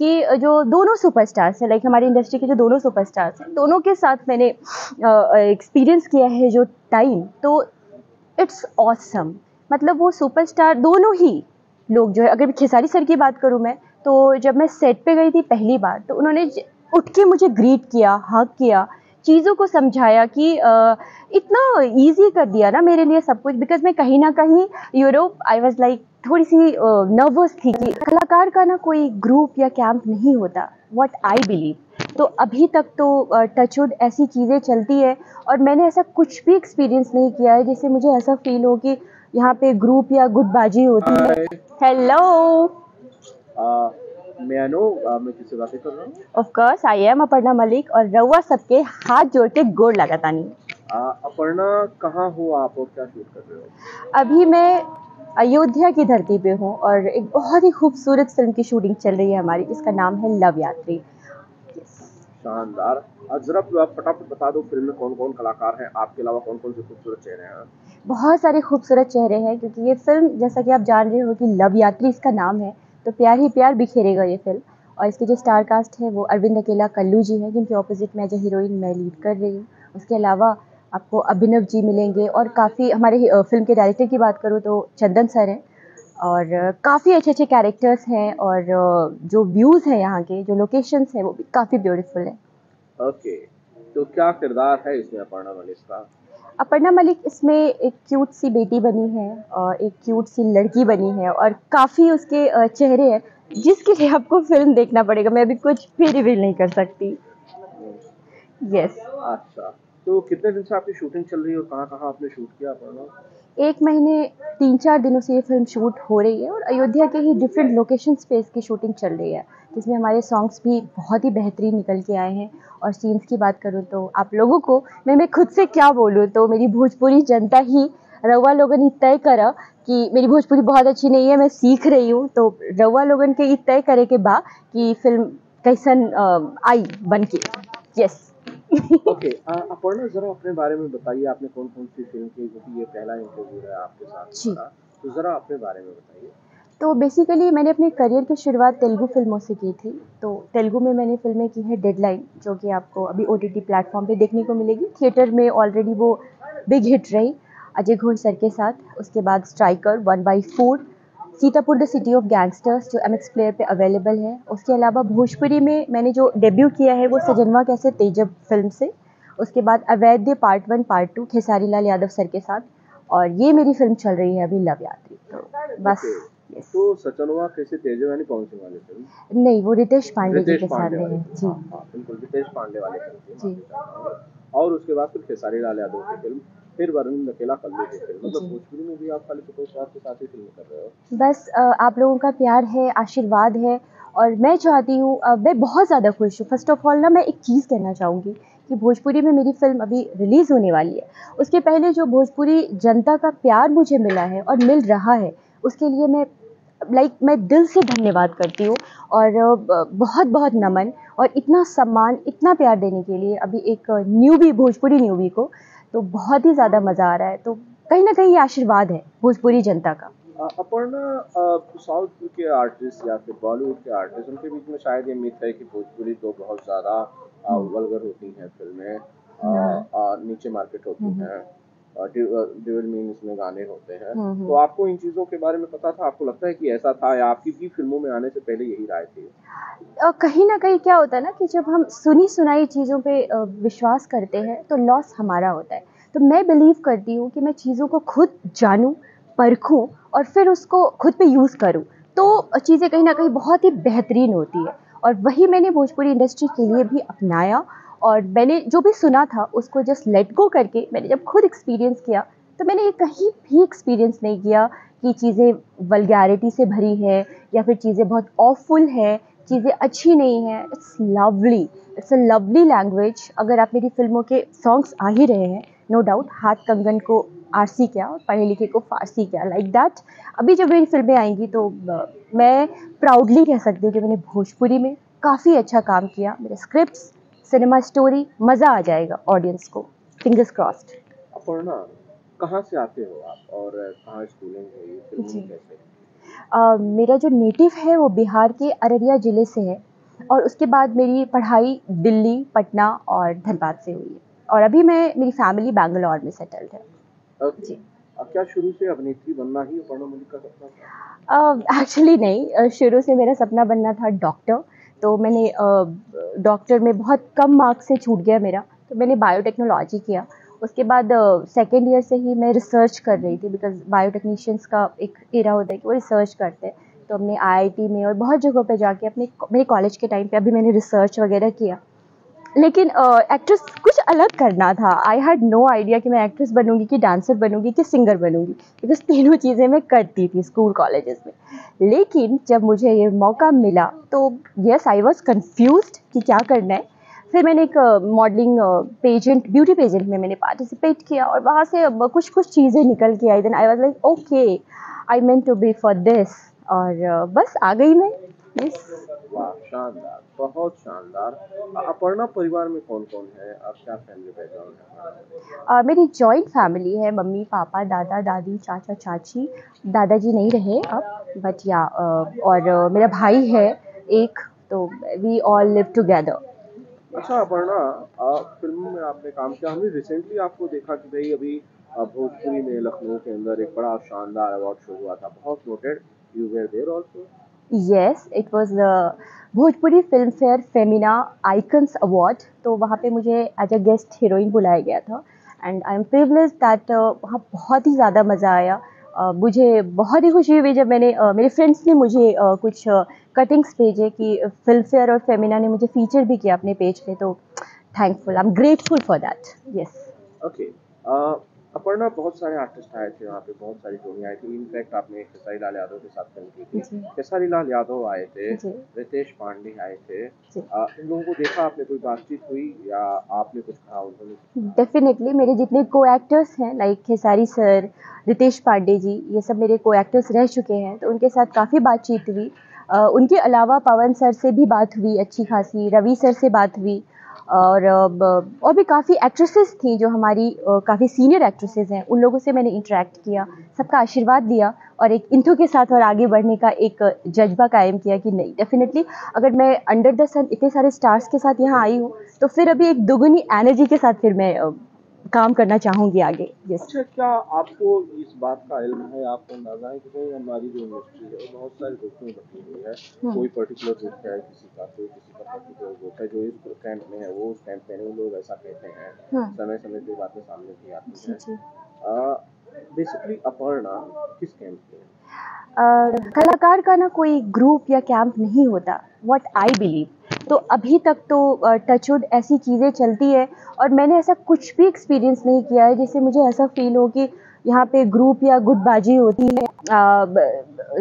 कि जो दोनों सुपरस्टार्स हैं लाइक हमारी इंडस्ट्री के जो दोनों सुपरस्टार्स हैं, दोनों के साथ मैंने एक्सपीरियंस किया है जो टाइम तो इट्स ऑसम मतलब वो सुपरस्टार दोनों ही लोग जो है, अगर खेसारी सर की बात करूँ मैं तो जब मैं सेट पे गई थी पहली बार तो उन्होंने उठ के मुझे ग्रीट किया हक किया, चीज़ों को समझाया कि इतना इजी कर दिया ना मेरे लिए सब कुछ बिकॉज़ मैं कहीं ना कहीं यूरोप आई वॉज़ लाइक थोड़ी सी नर्वस थी कि कलाकार का ना कोई ग्रुप या कैंप नहीं होता वट आई बिलीव तो अभी तक तो टचवुड ऐसी चीज़ें चलती है और मैंने ऐसा कुछ भी एक्सपीरियंस नहीं किया है जिससे मुझे ऐसा फील हो कि यहाँ पे ग्रुप या गुटबाजी होती है। हेलो मैं नो मैं किससे बातें कर रहा हूँ? Of course I am Aparna Malik और रउआ सबके हाथ जोड़ के गोड़ लगातानी अपर्णा कहाँ हो आप और क्या शूट कर रहे हो? अभी मैं अयोध्या की धरती पे हूँ और एक बहुत ही खूबसूरत फ़िल्म की शूटिंग चल रही है हमारी जिसका नाम है लव यात्री। शानदार। जरा फटाफट बता दो फ़िल्म में कौन कौन कलाकार हैं? आपके अलावा कौन कौन से खूबसूरत चेहरे हैं? बहुत सारे खूबसूरत चेहरे हैं क्योंकि ये फ़िल्म जैसा कि आप जान रहे हो कि लव यात्री इसका नाम है तो प्यार ही प्यार बिखेरेगा ये फ़िल्म। और इसके जो स्टार कास्ट है वो अरविंद अकेला कल्लू जी हैं जिनके ऑपोजिट में ए हीरोइन मैं लीड कर रही हूँ। उसके अलावा आपको अभिनव जी मिलेंगे और काफ़ी हमारे फ़िल्म के डायरेक्टर की बात करूँ तो चंदन सर हैं और काफ़ी अच्छे अच्छे कैरेक्टर्स हैं और जो व्यूज़ हैं यहाँ के जो लोकेशंस हैं वो भी काफ़ी ब्यूटीफुल हैं। ओके तो क्या किरदार है इसमें अपर्णा मलिक का? अपर्णा मलिक इसमें एक क्यूट सी बेटी बनी है और एक क्यूट सी लड़की बनी है और काफ़ी उसके चेहरे हैं जिसके लिए आपको फ़िल्म देखना पड़ेगा। मैं अभी कुछ भी रिवील नहीं कर सकती। यस अच्छा। तो कितने दिन से आपकी शूटिंग चल रही है और कहाँ कहाँ आपने शूट किया अपना एक महीने, तीन चार दिनों से ये फ़िल्म शूट हो रही है और अयोध्या के ही डिफरेंट लोकेशन पे इसकी शूटिंग चल रही है, जिसमें हमारे सॉन्ग्स भी बहुत ही बेहतरीन निकल के आए हैं। और सीन्स की बात करूँ तो आप लोगों को, मैं मैं खुद से क्या बोलूँ तो मेरी भोजपुरी जनता ही रवा लोगन ही तय करा कि मेरी भोजपुरी बहुत अच्छी नहीं है, मैं सीख रही हूँ। तो रवा लोगन के तय करे के बा कि फ़िल्म कैसन आई बन के। यस ओके अपर्णा जरा अपने बारे में बताइए आपने कौन कौन सी फ़िल्म की क्योंकि ये पहला इंटरव्यू है आपके साथ जी। तो जरा अपने बारे में बताइए। तो बेसिकली मैंने अपने करियर की शुरुआत तेलुगु फ़िल्मों से की थी तो तेलुगु में मैंने फ़िल्में की है डेडलाइन जो कि आपको अभी ओ टी प्लेटफॉर्म पे देखने को मिलेगी। थिएटर में ऑलरेडी वो बिग हिट रही अजय घोष सर के साथ उसके बाद striker one by four Sitapur the city of gangsters जो एम एक्स प्लेयर पर अवेलेबल है। उसके अलावा भोजपुरी में मैंने जो डेब्यू किया है वो सजनवा कैसे तेजब फ़िल्म से। उसके बाद Awaidh part one part two Khesari Lal Yadav sir के साथ। और ये मेरी फ़िल्म चल रही है अभी लव यात्री। तो बस yes. तो सचनवा कैसे तेजब यानी कौन सी वाली फ़िल्म नहीं वो रितेश पांडे जी के साथ है। जी। हाँ, हाँ, बिल्कुल रितेश पांडे वाली जी। और उसके बाद फिर खेसारी लाल यादव की फ़िल्म फिर वरुण अकेला कल्लू की फ़िल्म। मतलब भोजपुरी में भी आप खाली सुपरस्टार के साथ ही फ़िल्म कर रहे हो। बस आप लोगों का प्यार है आशीर्वाद है और मैं चाहती हूँ मैं बहुत ज़्यादा खुश हूँ। फ़र्स्ट ऑफ़ ऑल ना मैं एक चीज़ कहना चाहूँगी कि भोजपुरी में मेरी फ़िल्म अभी रिलीज़ होने वाली है। उसके पहले जो भोजपुरी जनता का प्यार मुझे मिला है और मिल रहा है उसके लिए मैं लाइक like, मैं दिल से धन्यवाद करती हूँ और बहुत बहुत नमन और इतना सम्मान इतना प्यार देने के लिए अभी एक न्यूबी भोजपुरी न्यूबी को तो बहुत ही ज़्यादा मज़ा आ रहा है तो कहीं ना कहीं ये आशीर्वाद है भोजपुरी जनता का अपर्णा साउथ के आर्टिस्ट या फिर बॉलीवुड के आर्टिस्ट उनके बीच में शायद ये मिथ है कि भोजपुरी तो बहुत ज़्यादा वल्गर हम्म। होती हैं फ़िल्में हाँ। नीचे मार्केट होती हम्म। हैं डिविड मीन इसमें गाने होते हैं। हम्म, तो आपको इन चीज़ों के बारे में पता था? आपको लगता है कि ऐसा था या आपकी भी फ़िल्मों में आने से पहले यही राय थी? कहीं ना कहीं क्या होता है ना कि जब हम सुनी सुनाई चीज़ों पे विश्वास करते हैं तो लॉस हमारा होता है। तो मैं बिलीव करती हूँ कि मैं चीज़ों को खुद जानूँ परखूँ और फिर उसको खुद पे यूज़ करूँ। तो चीज़ें कहीं ना कहीं बहुत ही बेहतरीन होती है। और वही मैंने भोजपुरी इंडस्ट्री के लिए भी अपनाया और मैंने जो भी सुना था, उसको जस्ट लेट गो करके मैंने जब खुद एक्सपीरियंस किया तो मैंने ये कहीं भी एक्सपीरियंस नहीं किया कि चीज़ें वलगैरिटी से भरी है या फिर चीज़ें बहुत ऑफुल हैं, चीज़ें अच्छी नहीं हैं। It's lovely it's a lovely language अगर आप मेरी फ़िल्मों के सॉन्ग्स आ ही रहे हैं नो डाउट हाथ कंगन को आरसी क्या और पढ़े लिखे को फारसी क्या लाइक like दैट अभी जब मेरी फ़िल्में आएँगी तो मैं प्राउडली कह सकती हूँ कि मैंने भोजपुरी में काफ़ी अच्छा काम किया, मेरे स्क्रिप्ट्स सिनेमा स्टोरी मज़ा आ जाएगा ऑडियंस को। फिंगर्स क्रॉस्ड अपर्णा कहाँ से आते हो आप और कहाँ स्कूलिंग हुई जी। आ, मेरा जो नेटिव है वो बिहार के अररिया ज़िले से है और उसके बाद मेरी पढ़ाई दिल्ली पटना और धनबाद से हुई है। और अभी मैं मेरी फैमिली बैंगलोर में सेटल्ड है। जी। क्या शुरू से अभिनेत्री बनना ही अपर्णा मलिक का सपना था? एक्चुअली नहीं अ, शुरू से मेरा सपना बनना था डॉक्टर तो मैंने डॉक्टर में बहुत कम मार्क्स से छूट गया मेरा तो मैंने बायोटेक्नोलॉजी किया। उसके बाद सेकेंड ईयर से ही मैं रिसर्च कर रही थी बिकॉज़ बायोटेक्नीशियंस का एक एरा होता है कि वो रिसर्च करते हैं। तो हमने आईआईटी में और बहुत जगहों पे जाके अपने, मेरे कॉलेज के टाइम पे अभी मैंने रिसर्च वगैरह किया। लेकिन एक्ट्रेस कुछ अलग करना था। आई हैड नो आइडिया कि मैं एक्ट्रेस बनूँगी, कि डांसर बनूँगी, कि सिंगर बनूँगी बिकॉज़ तीनों चीज़ें मैं करती थी स्कूल कॉलेजेस में। लेकिन जब मुझे ये मौका मिला तो यस आई वॉज़ कन्फ्यूज़ कि क्या करना है। फिर मैंने एक मॉडलिंग पेजेंट ब्यूटी पेजेंट में मैंने पार्टिसिपेट किया और वहाँ से कुछ कुछ चीज़ें निकल के आई। Then I was like okay I meant to be for this और बस आ गई मैं। यस वाह शानदार बहुत शानदार। अपर्णा परिवार में कौन कौन है? अब क्या फैमिली बैकग्राउंड है? अ, मेरी जॉइंट फैमिली है। मम्मी पापा दादा दादी चाचा चाची। दादाजी नहीं रहे अब बट या और मेरा भाई है एक तो वी ऑल लिव टुगेदर अच्छा अपर्णा फ़िल्म में आपने काम किया। हमने रिसेंटली आपको देखा कि भाई अभी भोजपुरी में लखनऊ के अंदर एक बड़ा शानदार अवार्ड शो हुआ था। बहुत noted you were there also yes it was Bhojpuri Filmfare Femina icons award तो वहाँ पे मुझे एज अ गेस्ट हीरोइन बुलाया गया था। And I am privilege that वहाँ बहुत ही ज़्यादा मज़ा आया। अ, मुझे बहुत ही खुशी हुई जब मैंने अ, मेरे फ्रेंड्स ने मुझे अ, कुछ कटिंग्स भेजे कि फ़िल्म फेयर और फेमिना ने मुझे फीचर भी किया अपने पेज पे तो thankful I am grateful for that yes okay Aparna बहुत सारे आर्टिस्ट आए थे वहाँ पे बहुत सारी जोड़ी आई थी। इनफैक्ट आपने खेसारी लाल यादव के साथ फ़िल्म की थी। खेसारी लाल यादव आए थे रितेश पांडे आए थे। इन लोगों को देखा आपने कोई बातचीत हुई या आपने कुछ कहा उन्होंने? डेफिनेटली मेरे जितने को एक्टर्स हैं लाइक खेसारी सर रितेश पांडे जी ये सब मेरे को एक्टर्स रह चुके हैं तो उनके साथ काफ़ी बातचीत हुई। उनके अलावा पवन सर से भी बात हुई अच्छी खासी रवि सर से बात हुई। और और भी काफ़ी एक्ट्रेसेस थी जो हमारी काफ़ी सीनियर एक्ट्रेसेस हैं। उन लोगों से मैंने इंटरेक्ट किया, सबका आशीर्वाद दिया और एक इंथो के साथ और आगे बढ़ने का एक जज्बा कायम किया कि नहीं डेफिनेटली अगर मैं अंडर द सन इतने सारे स्टार्स के साथ यहाँ आई हूँ तो फिर अभी एक दुगुनी एनर्जी के साथ फिर मैं काम करना चाहूँगी आगे। यस अच्छा क्या आपको इस बात का इल्म है? आपको अंदाज़ा है कि हमारी जो इंडस्ट्री है बहुत सारे में बटी हुई है। हम्म। कोई पर्टिकुलर ग्रुप है किसी का कोई किसी का पर्टिकुलर ग्रुप है जो इस कैंप में है वो उस कैंप में वो लोग ऐसा कहते हैं। समय समय पे बातें सामने भी आती हैं। बेसिकली अपर्णा किस कैंप में है? कलाकार का ना कोई ग्रुप या कैंप नहीं होता व्हाट आई बिलीव तो अभी तक तो टचवुड ऐसी चीज़ें चलती है और मैंने ऐसा कुछ भी एक्सपीरियंस नहीं किया है जिससे मुझे ऐसा फील हो कि यहाँ पे ग्रुप या गुटबाजी होती है।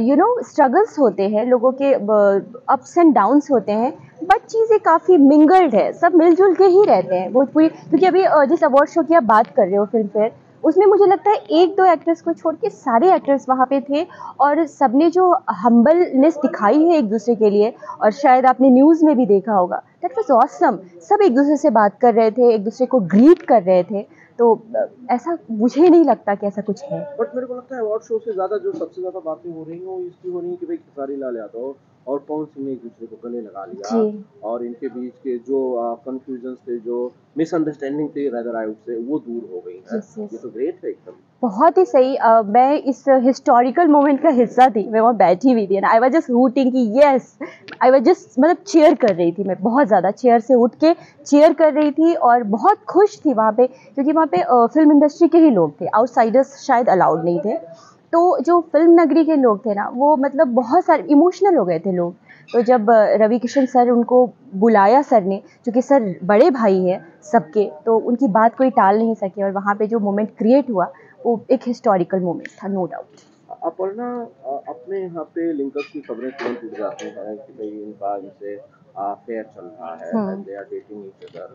यू नो स्ट्रगल्स होते हैं, लोगों के अप्स एंड डाउन्स होते हैं बट चीज़ें काफ़ी मिंगल्ड है, सब मिलजुल के ही रहते हैं। भोजपुरी क्योंकि अभी जिस अवार्ड शो की आप बात कर रहे हो फ़िल्म फेयर उसमें मुझे लगता है एक दो एक्टर्स को छोड़ के सारे एक्टर्स वहाँ पे थे और सबने जो हम्बलनेस दिखाई है एक दूसरे के लिए और शायद आपने न्यूज़ में भी देखा होगा। दैट वॉज़ ऑसम सब एक दूसरे से बात कर रहे थे, एक दूसरे को ग्रीट कर रहे थे। तो ऐसा मुझे नहीं लगता कि ऐसा कुछ है। बट मेरे को लगता है अवार्ड शो से ज़्यादा जो सबसे ज़्यादा बातें हो रही हैं वो इसकी हो रही है कि भाई खेसारी लाल यादव और पवन सिंह ने एक दूसरे को गले लगा लिया। और इनके बीच के जो कंफ्यूजन थे जो मिसअंडरस्टैंडिंग थे रेदर आई से वो दूर हो गई है. ये तो ग्रेट है एकदम बहुत ही सही अ, मैं इस हिस्टोरिकल मोमेंट का हिस्सा थी मैं वहाँ बैठी हुई थी आई वाज जस्ट रूटिंग कि यस आई वाज जस्ट मतलब चेयर कर रही थी मैं बहुत ज़्यादा चेयर से उठ के चेयर कर रही थी और बहुत खुश थी वहाँ पे क्योंकि वहाँ पे फ़िल्म इंडस्ट्री के ही लोग थे आउटसाइडर्स शायद अलाउड नहीं थे तो जो फ़िल्म नगरी के लोग थे ना, वो मतलब बहुत सारे इमोशनल हो गए थे लोग। तो जब रवि किशन सर उनको बुलाया सर ने क्योंकि सर बड़े भाई हैं सबके तो उनकी बात कोई टाल नहीं सके और वहाँ पे जो मोमेंट क्रिएट हुआ, वो एक हिस्टोरिकल मोमेंट था, नो डाउट। अपर्णा अपने यहाँ पे लिंकअप की खबरें तुरंत उठ जाती हैं कि भाई इनका इनसे अफेयर चल रहा है। And they are dating each other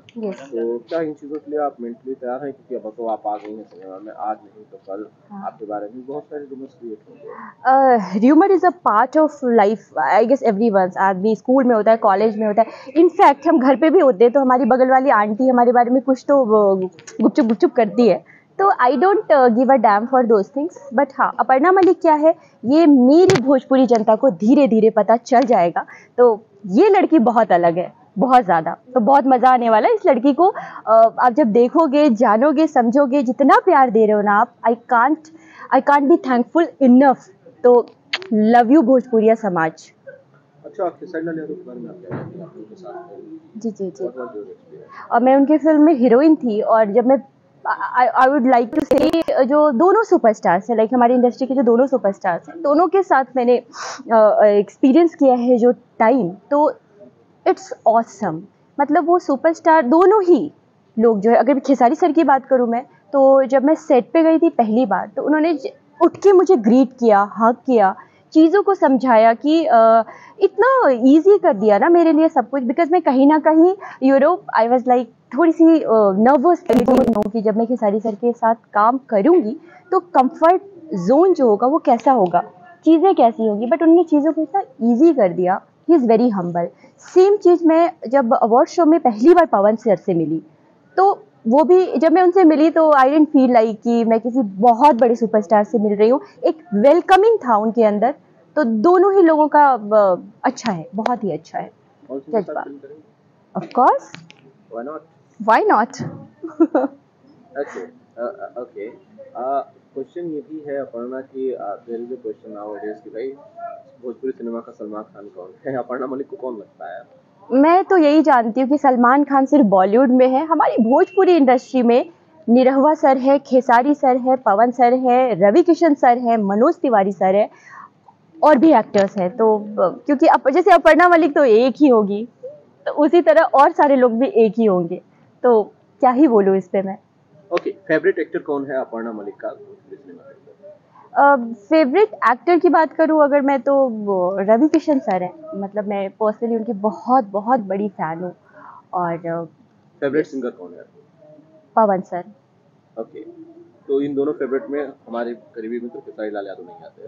तो क्या इन चीज़ों के लिए आप मेंटली तैयार हैं? क्योंकि अब तो आप आ गई हैं सिनेमा में आज नहीं तो कल हाँ। आपके बारे में बहुत सारे रूमर्स क्रिएट होंगे। Rumour is a part of life I guess every one आदमी स्कूल में होता है कॉलेज में होता है। इनफैक्ट हम घर पे भी होते हैं तो हमारी बगल वाली आंटी हमारे बारे में कुछ तो गुपचुप गुपचुप करती है। तो I don't give a damn for those things but हाँ अपर्णा मलिक क्या है? ये मेरी भोजपुरी जनता को धीरे धीरे पता चल जाएगा। तो ये लड़की बहुत अलग है बहुत ज़्यादा। तो बहुत मज़ा आने वाला है इस लड़की को। आप जब देखोगे जानोगे समझोगे जितना प्यार दे रहे हो ना आप I can't I can't be thankful enough तो लव यू भोजपुरिया समाज। अच्छा जी जी जी। और मैं उनके फ़िल्म में हीरोइन थी और जब मैं आई वुड लाइक टू से जो दोनों सुपरस्टार्स हैं लाइक हमारी इंडस्ट्री के जो दोनों सुपरस्टार्स हैं, दोनों के साथ मैंने एक्सपीरियंस किया है जो टाइम तो इट्स ऑसम मतलब वो सुपरस्टार दोनों ही लोग जो है, अगर खेसारी सर की बात करूँ मैं तो जब मैं सेट पे गई थी पहली बार तो उन्होंने उठ के मुझे ग्रीट किया हक किया चीज़ों को समझाया कि इतना इजी कर दिया ना मेरे लिए सब कुछ बिकॉज़ मैं कहीं ना कहीं यूरोप आई वॉज़ लाइक थोड़ी सी नर्वस हूँ कि जब मैं खेसारी सर के साथ काम करूँगी तो कंफर्ट जोन जो होगा वो कैसा होगा? चीज़ें कैसी होंगी? बट उन्होंने चीज़ों को इतना ईजी कर दिया he is very humble same चीज़ मैं जब अवार्ड शो में पहली बार पवन सर से मिली तो वो भी जब मैं उनसे मिली तो आई डेंट फील लाइक कि मैं किसी बहुत बड़े सुपरस्टार से मिल रही हूँ। एक वेलकमिंग था उनके अंदर। तो दोनों ही लोगों का अच्छा है बहुत ही अच्छा है। जज्बा। साथ फ़िल्म करेंगे? Of course why not okay question ये भी है अपर्णा की is question now it is कि भाई भोजपुरी सिनेमा का सलमान खान कौन है? अपर्णा मलिक को कौन लगता है? मैं तो यही जानती हूँ कि सलमान खान सिर्फ़ बॉलीवुड में है। हमारी भोजपुरी इंडस्ट्री में निरहुआ सर है खेसारी सर है पवन सर है रवि किशन सर है मनोज तिवारी सर है और भी एक्टर्स हैं। तो क्योंकि अप, जैसे अपर्णा मलिक तो एक ही होगी तो उसी तरह और सारे लोग भी एक ही होंगे। तो क्या ही बोलूँ इस पर मैं? ओके फेवरेट एक्टर कौन है अपर्णा मलिक का भोजपुरी सिनेमा के अंदर फेवरेट एक्टर की बात करूँ अगर मैं तो रवि किशन सर है। मतलब मैं पर्सनली उनकी बहुत बहुत बड़ी फ़ैन हूँ। और फेवरेट सिंगर कौन है? पवन सर। ओके तो इन दोनों फेवरेट में हमारे करीबी मित्र खेसारी लाल यादव नहीं आते।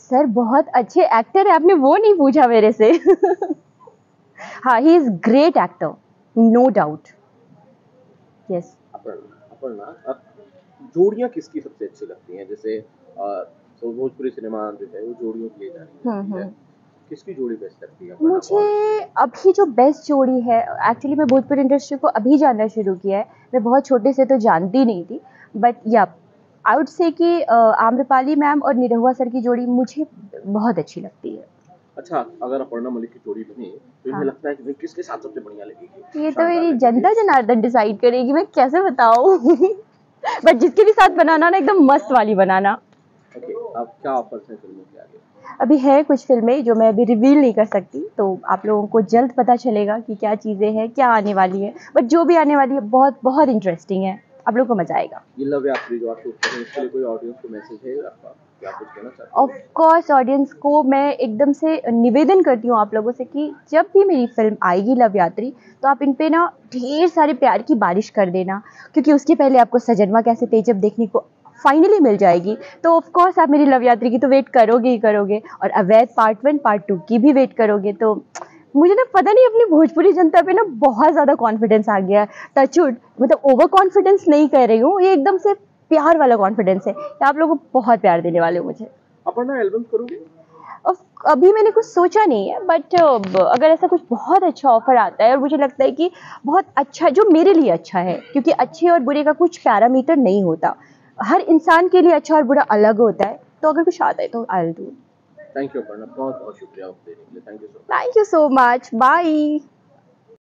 सर बहुत अच्छे एक्टर है। आपने वो नहीं पूछा मेरे से। हाँ he is great actor no doubt yes Aparna Aparna जोड़ियाँ किसकी सबसे अच्छी लगती हैं? जैसे अ, तो भोजपुरी सिनेमा जो है वो जोड़ियों की जा रही हम्म, है। हम्म। किसकी जोड़ी बेस्ट लगती है? मुझे अभी जो बेस्ट जोड़ी है एक्चुअली मैं भोजपुरी इंडस्ट्री को अभी जानना शुरू किया है। मैं बहुत छोटे से तो जानती नहीं थी बट या आई वुड से कि आम्रपाली मैम और निरहुआ सर की जोड़ी मुझे बहुत अच्छी लगती है। अच्छा अगर अपर्णा मलिक की जोड़ी बने तो हाँ। लगता है कि किसके साथ सबसे बढ़िया लगेगी? ये तो मेरी जनता जनार्दन डिसाइड करेगी मैं कैसे बताऊँ? बट जिसके भी साथ बनाना ना एकदम मस्त वाली बनाना। अब क्या ऑफर्स हैं फ़िल्मों के आगे अभी है कुछ फ़िल्में जो मैं अभी रिवील नहीं कर सकती तो आप लोगों को जल्द पता चलेगा कि क्या चीज़ें हैं क्या आने वाली है। बट जो भी आने वाली है बहुत बहुत इंटरेस्टिंग है। आप लोगों को मज़ा आएगा। ये लव यात्री जो आप उसके लिए कोई ऑडियंस को मैसेज है आपका? ऑफ़ कोर्स ऑडियंस को मैं एकदम से निवेदन करती हूँ आप लोगों से कि जब भी मेरी फ़िल्म आएगी लव यात्री तो आप इन पे ना ढेर सारे प्यार की बारिश कर देना। क्योंकि उसके पहले आपको सजनवा कैसे तेजब देखने को फाइनली मिल जाएगी। तो ऑफ़ कोर्स आप मेरी लव यात्री की तो वेट करोगे ही करोगे और अवैध पार्ट वन पार्ट टू की भी वेट करोगे। तो मुझे ना पता नहीं अपनी भोजपुरी जनता पे ना बहुत ज़्यादा कॉन्फिडेंस आ गया है। टचवुड मतलब ओवर कॉन्फिडेंस नहीं कर रही हूँ ये एकदम से प्यार वाला कॉन्फिडेंस है। कि आप लोगों को बहुत प्यार देने वाले हो मुझे। अपर्णा एल्बम करोगे? अभी मैंने कुछ सोचा नहीं है बट अगर ऐसा कुछ बहुत अच्छा ऑफ़र आता है और मुझे लगता है कि बहुत अच्छा जो मेरे लिए अच्छा है क्योंकि अच्छे और बुरे का कुछ पैरामीटर नहीं होता। हर इंसान के लिए अच्छा और बुरा अलग होता है तो अगर कुछ आता है तो आई डू थैंक यू बहुत बहुत शुक्रिया thank you so much bye you so much bye